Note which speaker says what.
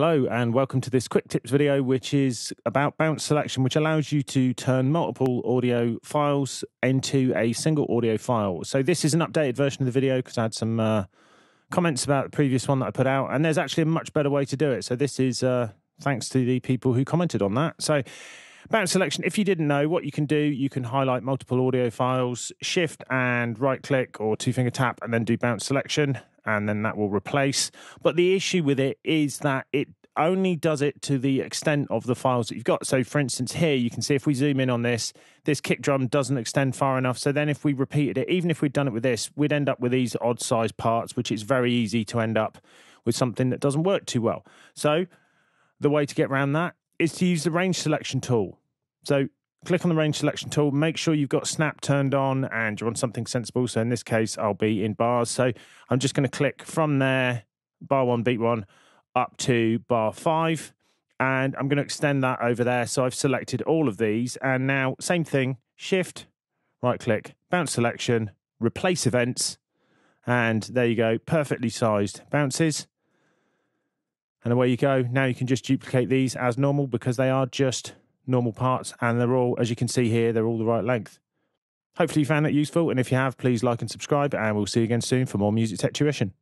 Speaker 1: Hello and welcome to this quick tips video, which is about bounce selection, which allows you to turn multiple audio files into a single audio file. So this is an updated version of the video because I had some uh, comments about the previous one that I put out, and there's actually a much better way to do it. So this is uh, thanks to the people who commented on that. So bounce selection, if you didn't know what you can do, you can highlight multiple audio files, shift and right click or two finger tap, and then do bounce selection and then that will replace. But the issue with it is that it only does it to the extent of the files that you've got. So, for instance, here you can see if we zoom in on this, this kick drum doesn't extend far enough. So, then if we repeated it, even if we'd done it with this, we'd end up with these odd size parts, which is very easy to end up with something that doesn't work too well. So, the way to get around that is to use the range selection tool. So, click on the range selection tool, make sure you've got snap turned on and you're on something sensible. So in this case, I'll be in bars. So I'm just going to click from there, bar one, beat one, up to bar five. And I'm going to extend that over there. So I've selected all of these. And now, same thing, shift, right click, bounce selection, replace events. And there you go, perfectly sized bounces. And away you go. Now you can just duplicate these as normal because they are just normal parts, and they're all, as you can see here, they're all the right length. Hopefully, you found that useful, and if you have, please like and subscribe, and we'll see you again soon for more music tech tuition.